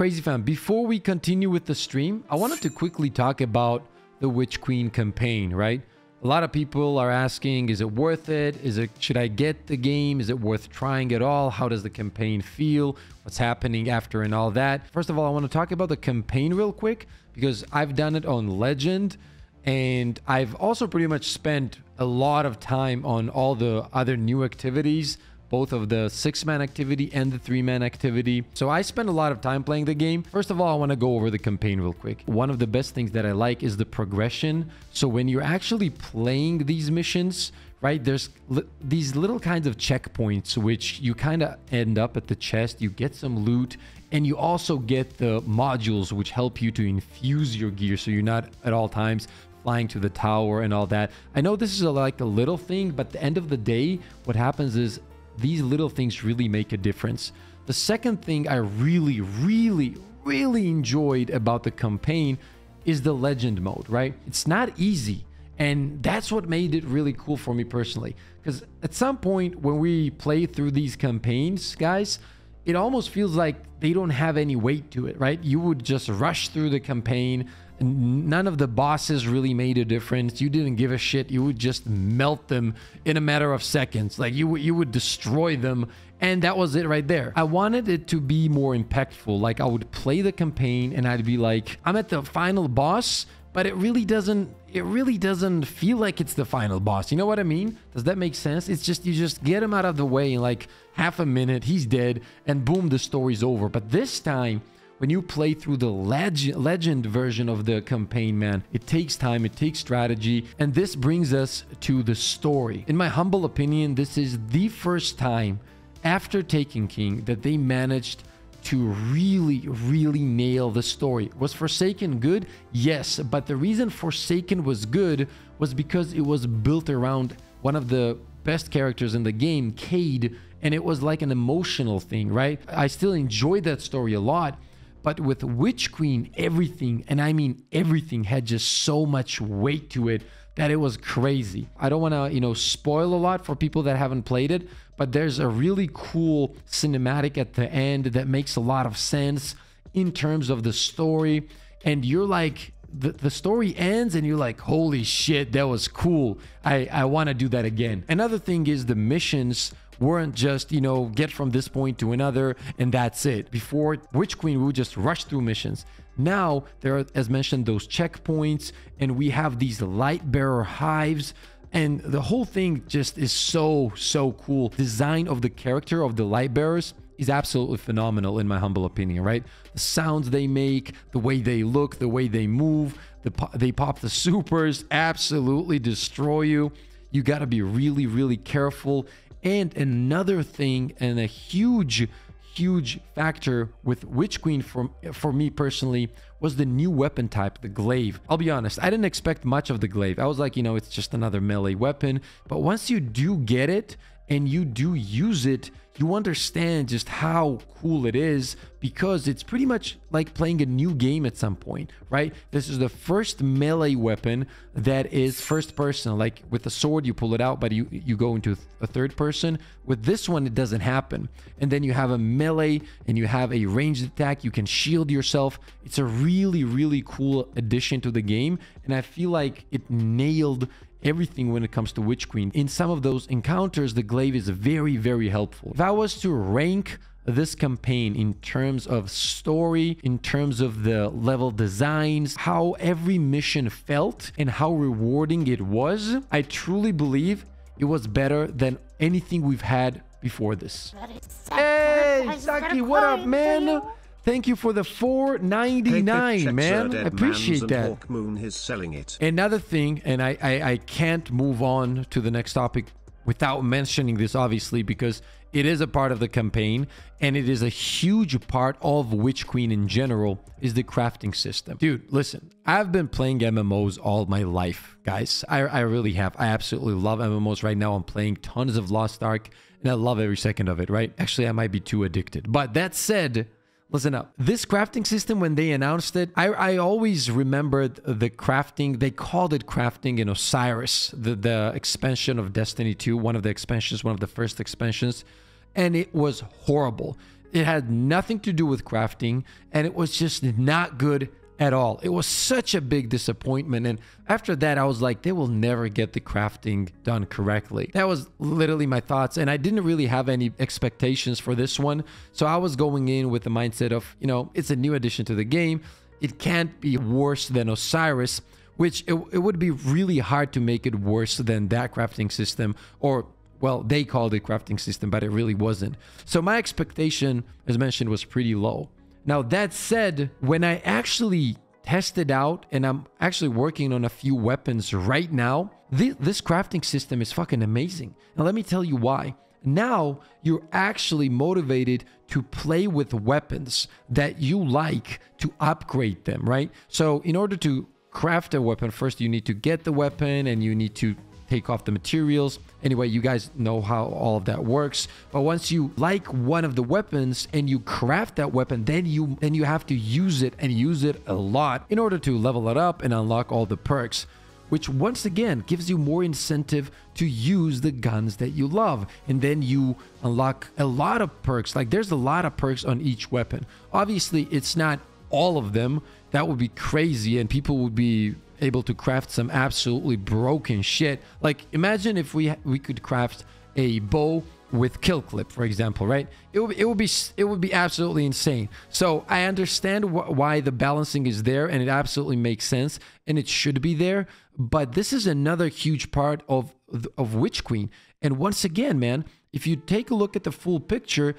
Crazy fam, before we continue with the stream, I wanted to quickly talk about the Witch Queen campaign, right? A lot of people are asking, is it worth it? Is it should I get the game? Is it worth trying at all? How does the campaign feel? What's happening after and all that? First of all, I want to talk about the campaign real quick because I've done it on Legend and I've also pretty much spent a lot of time on all the other new activities both of the six man activity and the three man activity. So I spend a lot of time playing the game. First of all, I want to go over the campaign real quick. One of the best things that I like is the progression. So when you're actually playing these missions, right, there's li these little kinds of checkpoints, which you kind of end up at the chest, you get some loot, and you also get the modules which help you to infuse your gear so you're not at all times flying to the tower and all that. I know this is a, like a little thing, but at the end of the day, what happens is these little things really make a difference. The second thing I really, really, really enjoyed about the campaign is the legend mode, right? It's not easy. And that's what made it really cool for me personally. Because at some point when we play through these campaigns, guys, it almost feels like they don't have any weight to it, right? You would just rush through the campaign none of the bosses really made a difference. You didn't give a shit. You would just melt them in a matter of seconds. Like you, you would destroy them. And that was it right there. I wanted it to be more impactful. Like I would play the campaign and I'd be like, I'm at the final boss, but it really doesn't it really doesn't feel like it's the final boss. You know what I mean? Does that make sense? It's just you just get him out of the way in like half a minute, he's dead, and boom, the story's over. But this time, when you play through the legend, legend version of the campaign, man, it takes time, it takes strategy. And this brings us to the story. In my humble opinion, this is the first time after Taken King that they managed to really, really nail the story. Was Forsaken good? Yes, but the reason Forsaken was good was because it was built around one of the best characters in the game, Cayde, and it was like an emotional thing, right? I still enjoyed that story a lot, but with Witch Queen, everything, and I mean everything, had just so much weight to it that it was crazy. I don't want to, you know, spoil a lot for people that haven't played it, but there's a really cool cinematic at the end that makes a lot of sense in terms of the story. And you're like, the, the story ends and you're like, holy shit, that was cool. I, I want to do that again. Another thing is the missions weren't just, you know, get from this point to another and that's it. Before Witch Queen would just rush through missions. Now there are, as mentioned, those checkpoints and we have these light bearer hives and the whole thing just is so, so cool. Design of the character of the light bearers is absolutely phenomenal in my humble opinion, right? The sounds they make, the way they look, the way they move, the, they pop the supers, absolutely destroy you. You got to be really, really careful and another thing, and a huge, huge factor with Witch Queen for, for me personally was the new weapon type, the glaive. I'll be honest, I didn't expect much of the glaive. I was like, you know, it's just another melee weapon. But once you do get it and you do use it, you understand just how cool it is because it's pretty much like playing a new game at some point, right? This is the first melee weapon that is first person. Like with the sword, you pull it out, but you, you go into a third person. With this one, it doesn't happen. And then you have a melee and you have a ranged attack. You can shield yourself. It's a really, really cool addition to the game. And I feel like it nailed everything when it comes to Witch Queen. In some of those encounters, the glaive is very, very helpful. If I was to rank this campaign in terms of story, in terms of the level designs, how every mission felt, and how rewarding it was, I truly believe it was better than anything we've had before this. Hey, Saki, what up, man? Thank you for the 499, man. I appreciate that. Moon is selling it. Another thing, and I, I, I can't move on to the next topic without mentioning this, obviously, because it is a part of the campaign and it is a huge part of Witch Queen in general is the crafting system. Dude, listen, I've been playing MMOs all my life, guys. I, I really have. I absolutely love MMOs right now. I'm playing tons of Lost Ark and I love every second of it, right? Actually, I might be too addicted. But that said, Listen up. This crafting system, when they announced it, I, I always remembered the crafting. They called it crafting in Osiris, the, the expansion of Destiny 2, one of the expansions, one of the first expansions. And it was horrible. It had nothing to do with crafting, and it was just not good at all. It was such a big disappointment. And after that, I was like, they will never get the crafting done correctly. That was literally my thoughts. And I didn't really have any expectations for this one. So I was going in with the mindset of, you know, it's a new addition to the game. It can't be worse than Osiris, which it, it would be really hard to make it worse than that crafting system or well, they called it crafting system, but it really wasn't. So my expectation, as mentioned, was pretty low. Now, that said, when I actually tested out and I'm actually working on a few weapons right now, this, this crafting system is fucking amazing. Now, let me tell you why. Now you're actually motivated to play with weapons that you like to upgrade them, right? So, in order to craft a weapon, first you need to get the weapon and you need to take off the materials. Anyway, you guys know how all of that works. But once you like one of the weapons and you craft that weapon, then you then you have to use it and use it a lot in order to level it up and unlock all the perks which once again gives you more incentive to use the guns that you love. And then you unlock a lot of perks. Like there's a lot of perks on each weapon. Obviously, it's not all of them. That would be crazy and people would be able to craft some absolutely broken shit. Like imagine if we we could craft a bow with kill clip, for example, right? It would, it would be it would be absolutely insane. So I understand wh why the balancing is there, and it absolutely makes sense, and it should be there. But this is another huge part of of Witch Queen. And once again, man, if you take a look at the full picture,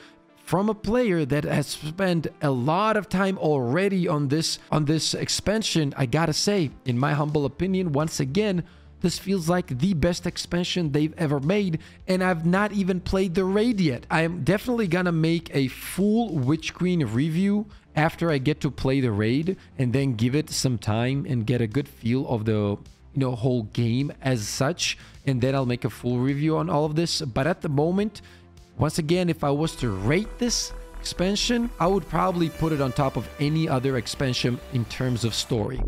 from a player that has spent a lot of time already on this on this expansion i gotta say in my humble opinion once again this feels like the best expansion they've ever made and i've not even played the raid yet. I am definitely gonna make a full witch queen review after i get to play the raid and then give it some time and get a good feel of the you know whole game as such and then i'll make a full review on all of this. But at the moment once again, if I was to rate this expansion, I would probably put it on top of any other expansion in terms of story.